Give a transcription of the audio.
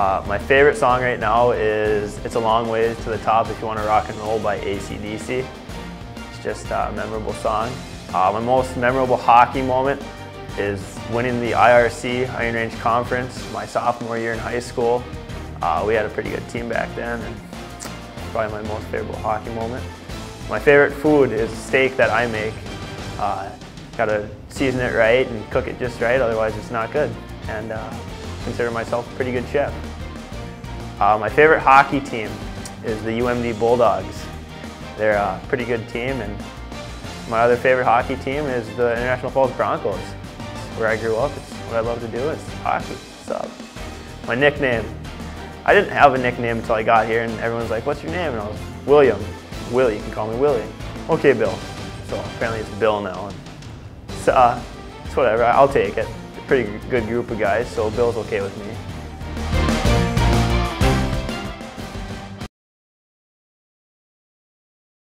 Uh, my favorite song right now is It's a Long Ways to the Top If You Want to Rock and Roll by ACDC. It's just a memorable song. Uh, my most memorable hockey moment is winning the IRC Iron Range Conference my sophomore year in high school. Uh, we had a pretty good team back then and probably my most favorite hockey moment. My favorite food is steak that I make. Uh, gotta season it right and cook it just right, otherwise it's not good. And uh, consider myself a pretty good chef. Uh, my favorite hockey team is the UMD Bulldogs. They're a pretty good team and my other favorite hockey team is the International Falls Broncos. It's where I grew up, it's what I love to do, is hockey. Up? My nickname. I didn't have a nickname until I got here and everyone's like, what's your name? And I was, William. Willie, you can call me Willie. Okay, Bill. So apparently it's Bill now. So, uh, it's whatever, I'll take it. Pretty good group of guys, so Bill's okay with me.